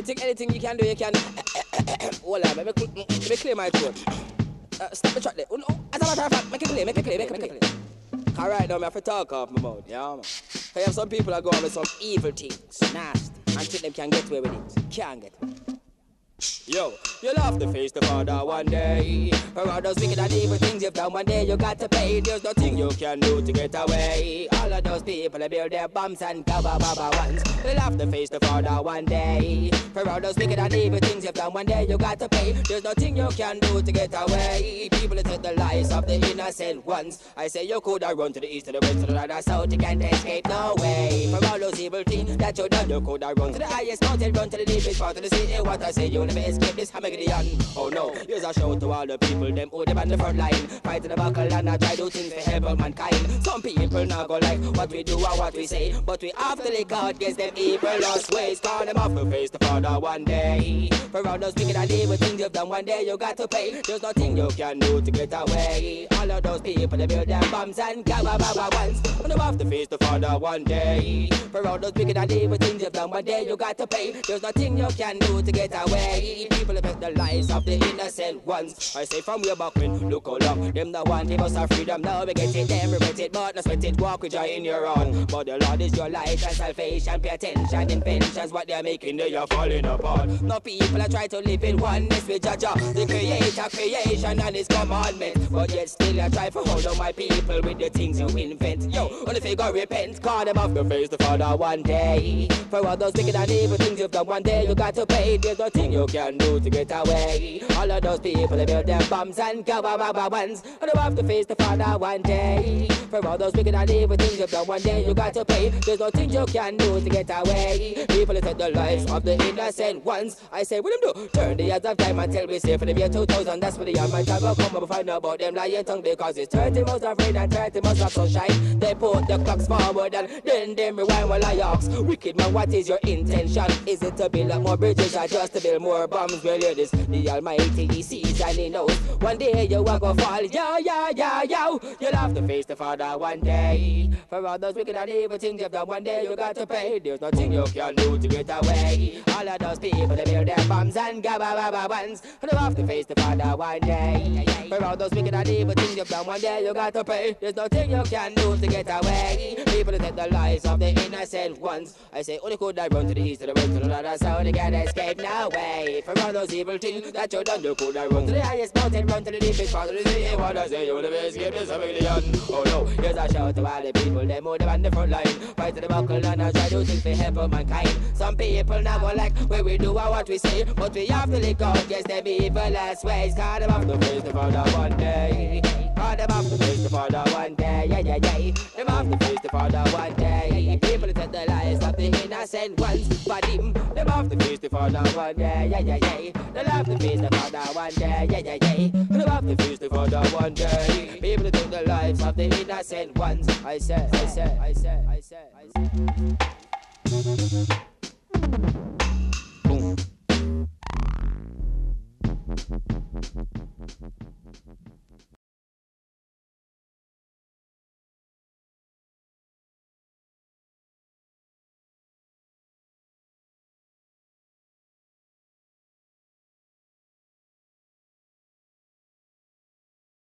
You think anything you can do, you can. Hold on, let me, let me clear my throat. Uh, stop the track there. Oh, no. As a matter of fact, make it clear, make it clear, make it clear. Alright, now I have to talk off my mouth, yeah, man. I have some people that go on with some evil things, nasty, and think them can get away with it. Can't get away. Yo, you'll have to face the father one day. For all those wicked and evil things you've done one day, you got to pay. There's nothing you can do to get away. All of those people that build their bombs and cover baba ones. You'll have to face the father one day. For all those wicked and evil things you've done one day, you got to pay. There's nothing you can do to get away. People that take the lives of the innocent ones. I say you could have run to the east, to the west, to the north, south. You can't escape no way. For all those evil things that you done, you could have run to the highest mountain, run to the deepest part of the sea. What I say, you never escape this Armageddon. Oh no, here's a shout to all the people, them who them on the front line. Fight in the battle and I try to things to help mankind. Some people now go like what we do or what we say, but we have to lick out against them evil lost ways. Call them off to face the father one day. For all those wicked and evil things you've done one day, you got to pay. There's nothing you can do to get away. All of those people, they build their bombs and gabba baba ones. And you have to face the father one day. For all those wicked and evil things you've done one day, you got to pay. There's nothing you can do to get away. People the lives of the innocent ones. I say from way back when, look how long them the one give us our freedom. Now we get it, them regret it, but no sweat it. Walk with joy in your own. But the Lord is your light and salvation. Pay attention, inventions, what they're making, they are falling apart. No people are trying to live in oneness with Jah Jah, the creator, creation and his commandment. But yet still I try to hold on my people with the things you invent. Yo, only go repent, call them off the face the Father one day. For all those wicked and evil things you've done one day, you got to pay. There's nothing you can do to get away. All of those people they build their bombs and rubber ones, and you have to face the Father one day. For all those wicked and evil things you've done one day, you got to pay. There's no nothing you can do to get away. People that take the lives of the innocent ones. I say, what them do? Turn the years of time until we say for the year 2000. That's for the young man time will come up and find out about them lying tongue because it's 30 months of rain and 30 months of sunshine. They put the clocks forward and then they rewind while I ask. Wicked man, what is your intention? Is it to build up more bridges or just to build more bombs? Well, it is the Almighty, He sees and He knows. One day you are gonna fall, yo, yo, yo, yo. You'll have to face the Father one day. For all those wicked and evil things you've done one day, you got to pay. There's nothing you can do to get away. All of those people, they build their bombs and gabba ones. You have to face the Father one day. For all those wicked and evil things you've done one day, you got to pay. There's nothing you can do to get away. People that take the lives of the innocent ones. I say, only could I run to the east, to the west, to the and south, they escape no way. For all those evil things that you done, you could I run to the highest mountain, run to the deepest part of the sea. What I say, you never escape this million. Oh no, here's a shout to all the people, them who them on the front line. Fight to the buckle and I try to things to help mankind. Some people now go like, where we do or what we say, but we have to lick out against them evil last ways. Call them off the face the father one day. Call them off the face the father one day. Yeah, yeah, yeah. Them off the face the father one day. People take the lives of the innocent ones. But him, them off the face the father one day. Yeah, yeah, yeah. Them off the face the father one day. Yeah, yeah, yeah. Them off the face the father one day. People take the lives of the innocent ones. I said, I said, I said, I said, I said.